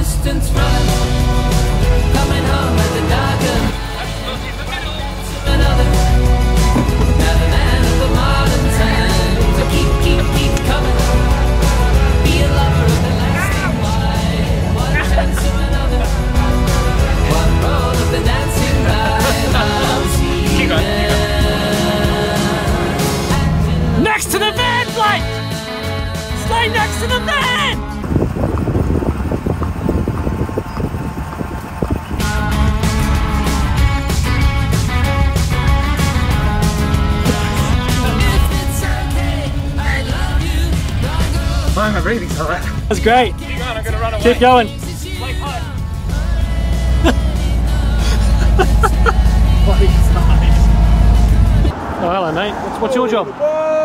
distance from. Coming home at the dark of another. Now the man of the modern time. So keep, keep, keep coming. Be a lover of the lasting wine. One chance to another. One roll of the dancing light. I'll see you Next to the van, Blake! Stay next to the van! You. Why am I breathing so loud? That's great. Keep going, I'm gonna run away. Keep going. Bloody size. Oh, hello, mate. What's, what's your job? Whoa!